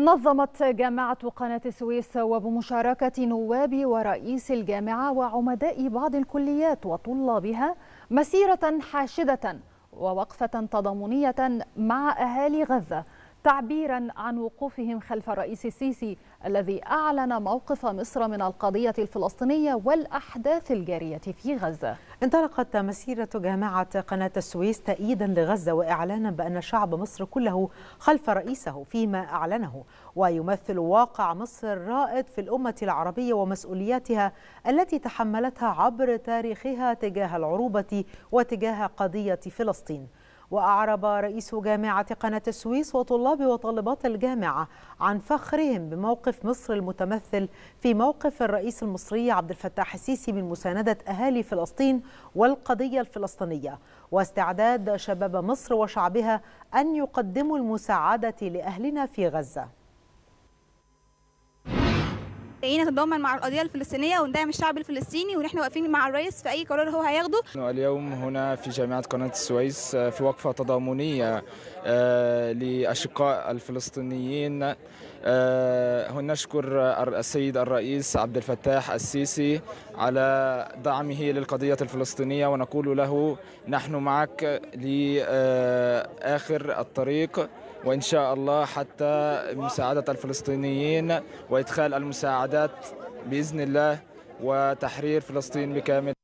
نظمت جامعة قناة السويس وبمشاركة نواب ورئيس الجامعة وعمداء بعض الكليات وطلابها مسيرة حاشدة ووقفة تضامنية مع أهالي غزة. تعبيرا عن وقوفهم خلف الرئيس السيسي الذي أعلن موقف مصر من القضية الفلسطينية والأحداث الجارية في غزة. انطلقت مسيرة جامعة قناة السويس تأييدا لغزة وإعلانا بأن شعب مصر كله خلف رئيسه فيما أعلنه ويمثل واقع مصر الرائد في الأمة العربية ومسؤولياتها التي تحملتها عبر تاريخها تجاه العروبة وتجاه قضية فلسطين. وأعرب رئيس جامعة قناة السويس وطلاب وطالبات الجامعة عن فخرهم بموقف مصر المتمثل في موقف الرئيس المصري عبد الفتاح السيسي من مساندة أهالي فلسطين والقضية الفلسطينية. واستعداد شباب مصر وشعبها أن يقدموا المساعدة لأهلنا في غزة. جايين نتضامن مع القضية الفلسطينية وندعم الشعب الفلسطيني ونحن واقفين مع الرئيس في أي قرار هو هياخده. اليوم هنا في جامعة قناة السويس في وقفة تضامنية لأشقاء الفلسطينيين. هنا نشكر السيد الرئيس عبد الفتاح السيسي على دعمه للقضية الفلسطينية ونقول له نحن معك لآخر الطريق وإن شاء الله حتى مساعدة الفلسطينيين وإدخال المساعدات بإذن الله وتحرير فلسطين بكامل